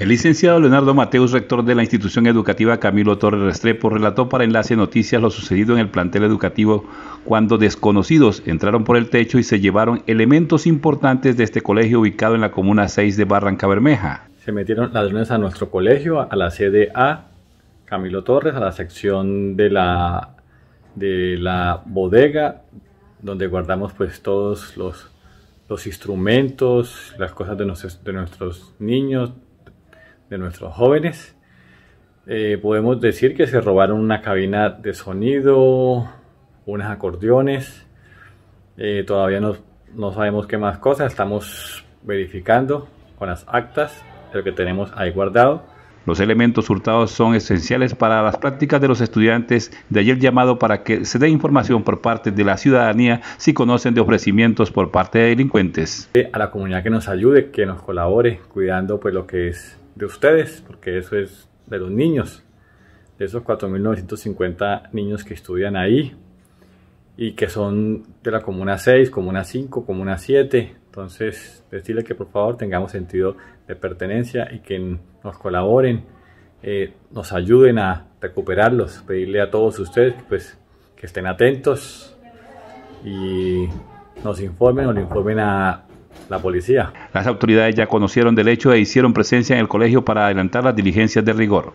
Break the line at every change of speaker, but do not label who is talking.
El licenciado Leonardo Mateus, rector de la institución educativa Camilo Torres Restrepo, relató para Enlace Noticias lo sucedido en el plantel educativo cuando desconocidos entraron por el techo y se llevaron elementos importantes de este colegio ubicado en la comuna 6 de Barranca Bermeja.
Se metieron ladrones a nuestro colegio, a la sede A, Camilo Torres, a la sección de la, de la bodega, donde guardamos pues todos los, instrumentos, las cosas de nuestros niños, de nuestros jóvenes. Eh, podemos decir que se robaron una cabina de sonido, unos acordeones. Eh, todavía no, no, sabemos qué más cosas. Estamos verificando con las actas de lo que tenemos ahí guardado.
Los elementos hurtados son esenciales para las prácticas de los estudiantes. De ayer llamado para que se dé información por parte de la ciudadanía si conocen de ofrecimientos por parte de delincuentes.
A la comunidad que nos ayude, que nos colabore, cuidando pues lo que es de ustedes, porque eso es de los niños, de esos 4.950 niños que estudian ahí y que son de la Comuna 6, Comuna 5, Comuna 7. Entonces, decirle que por favor tengamos sentido de pertenencia y que nos colaboren, eh, nos ayuden a recuperarlos, pedirle a todos ustedes pues, que estén atentos y nos informen o le informen a la policía.
Las autoridades ya conocieron del hecho e hicieron presencia en el colegio para adelantar las diligencias de rigor.